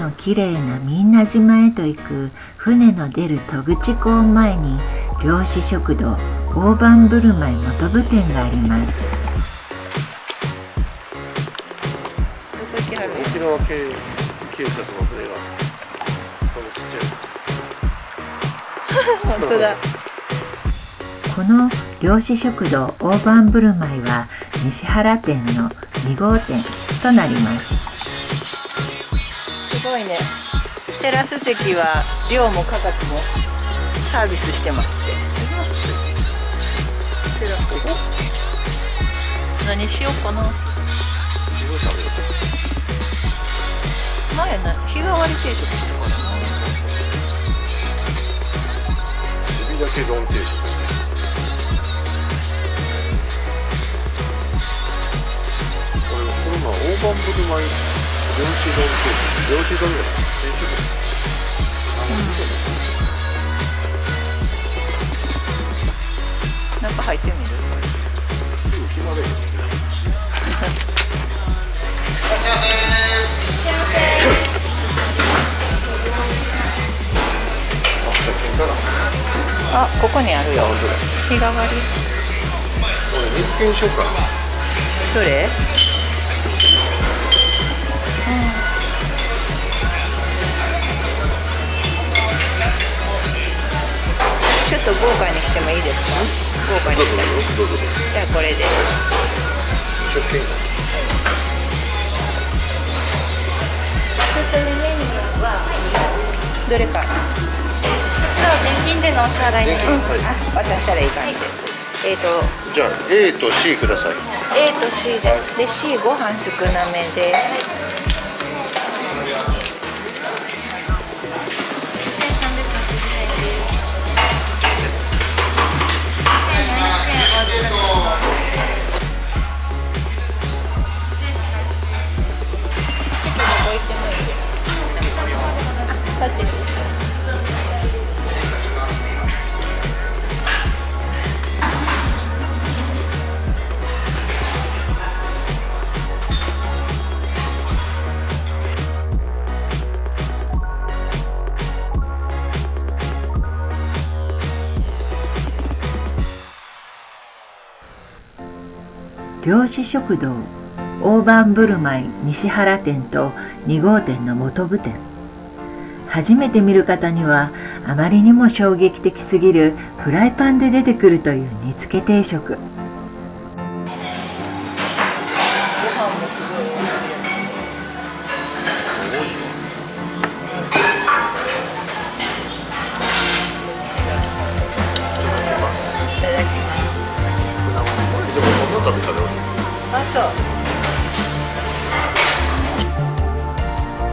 のきれいなみんな島へと行く船の出る戸口港前に漁師食堂大盤振る舞い元部店があります。本当だ。この漁師食堂大盤振る舞いは西原店の2号店となりますすごいね。テラス席は量も価格もサービスしてますって。テラス席？何しようかな。前な日替わり定食してもら指だけ丼定食これこの前大盤振る舞いない定食あの店ね中入ってみるあ、ここにあるよ。日替わり俺肉検しようかな。どれ？と豪華にしてもいいですか？豪華にしたどうぞどうぞ。じゃあこれで食券。おすすめメニューはどれかこちらは現金でのお支払いになりますはい。あ渡したらいい感じですえっ、とじゃあ A と C ください。A と C でで C ご飯少なめで1380円預か漁師食堂大盤振る舞い西原店と2号店の元部店。初めて見る方にはあまりにも衝撃的すぎるフライパンで出てくるという煮付け定食。ご飯もすごいそう。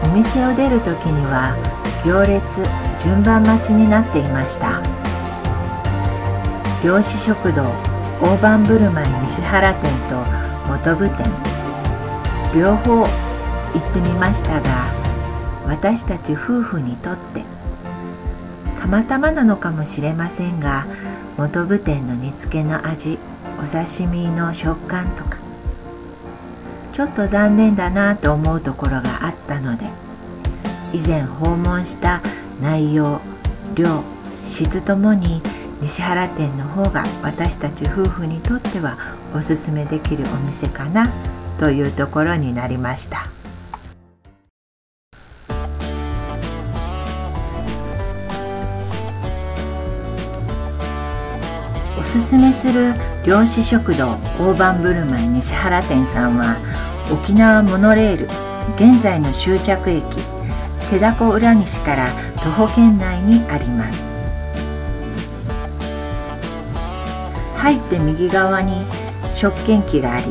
お店を出る時には行列順番待ちになっていました。漁師食堂大盤振る舞い西原店と元部店。両方行ってみましたが私たち夫婦にとってたまたまなのかもしれませんが元部店の煮付けの味お刺身の食感とかちょっと残念だなと思うところがあったので以前訪問した内容量質ともに西原店の方が私たち夫婦にとってはおすすめできるお店かなというところになりました。おすすめする漁師食堂大盤振る舞い西原店さんは沖縄モノレール現在の終着駅手だこ浦西から徒歩圏内にあります。入って右側に食券機があり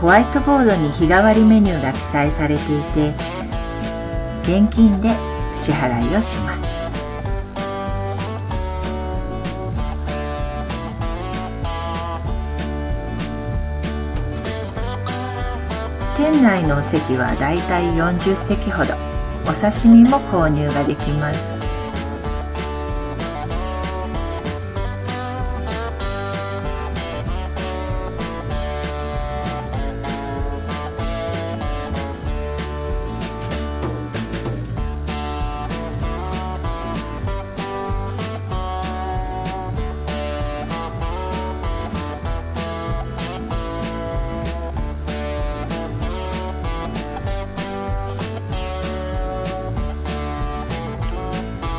ホワイトボードに日替わりメニューが記載されていて現金で支払いをします。店内のお席はだいたい40席ほど。お刺身も購入ができます。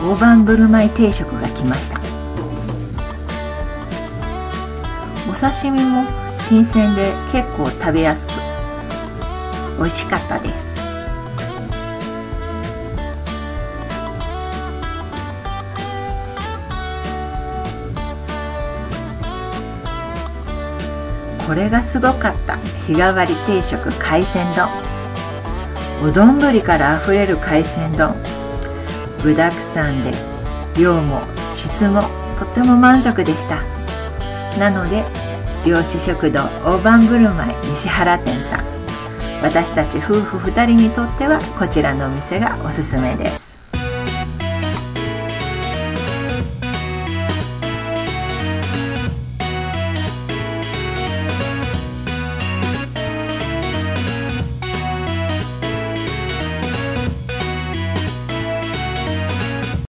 大盤振る舞い定食が来ました。お刺身も新鮮で結構食べやすく美味しかったです。これがすごかった日替わり定食海鮮丼。お丼からあふれる海鮮丼。具だくさんで量も質もとても満足でした。なので漁師食堂大盤振る舞い西原店さん。私たち夫婦2人にとってはこちらのお店がおすすめです。